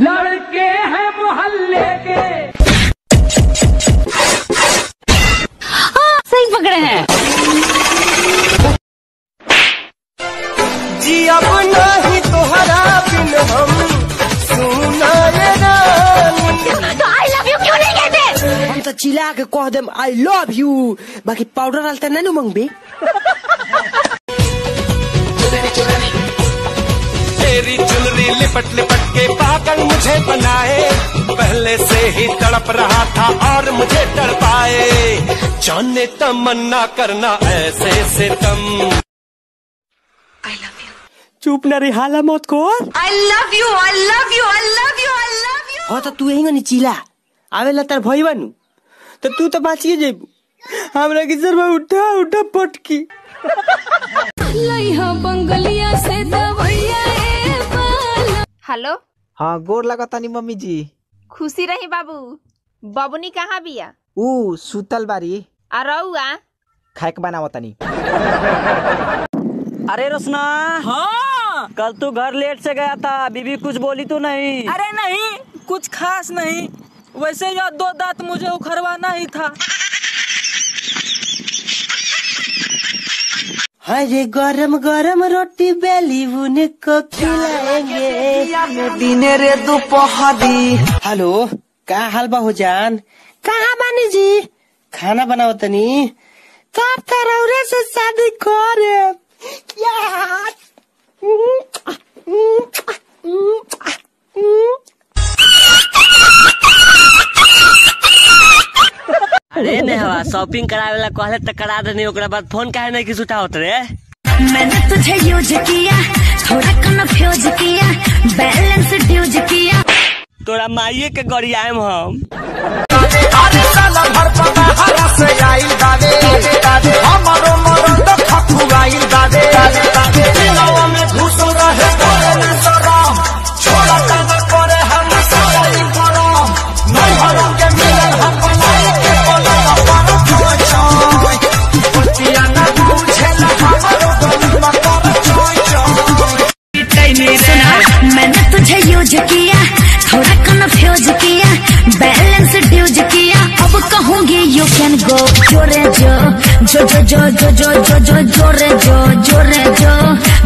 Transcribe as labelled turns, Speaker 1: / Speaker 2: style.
Speaker 1: लड़के हैं मोहल्ले के।
Speaker 2: सही पकड़े हैं।
Speaker 3: जी अब नहीं तोहरा बिन हम। सुना रे
Speaker 2: तो आई लव यू क्यों नहीं कहते?
Speaker 3: हम तो चिल्ला के कह देम आई लव यू बाकी पाउडर डालते नहीं मंगबे
Speaker 4: लिपट लिपट के पागल मुझे बनाए। पहले से ही तड़प रहा था और मुझे तड़पाए। जाने तमन्ना करना ऐसे से तम
Speaker 3: चुप न रे हाला मत कर
Speaker 2: I love you I love you I love you I love you
Speaker 3: हो तो तू यही गनी चिल्ला। आवेला तार भई बनू। तो तू तो बाचिए जेबू। हमरा की सर उठा उठा पटकी।
Speaker 2: लइहा बंगलिया से बाला
Speaker 5: हेलो।
Speaker 6: हाँ गोर लगतानी मम्मी जी
Speaker 5: खुशी रही बाबू। बबुनी कहाँ बिया?
Speaker 6: ऊ सुतल बारी।
Speaker 5: आ रउआ।
Speaker 6: खाएक बनावतानी
Speaker 7: अरे रोशना हाँ। कल तू घर लेट से गया था बीबी कुछ बोली तो नहीं।
Speaker 8: अरे नहीं कुछ खास नहीं। वैसे यह दो दांत मुझे उखड़वाना ही था।
Speaker 3: अरे गरम गरम रोटी बेली बुने को खिलाएँगे। दिने रे दोपहरी। हेलो का हाल बा जान? कहाँ बानी जी? खाना बनाओ तनी तब तरौरे से शादी करे। यार
Speaker 7: शॉपिंग करावे ला कहले त करा देनी ओकरा बाद फ़ोन काहे नहीं किस उठावत रे?
Speaker 2: मैंने तुझे यूज़ किया थोड़ा कम फ्यूज किया बैलेंस ड्यूज किया।
Speaker 7: तोरा माइये के गरियाम हम।
Speaker 4: अरे साला भर पता हरा से आइल दादे हमारो
Speaker 2: can go Jore jo Jo jo jo jo jo jo jo Jore jo jo Jore jo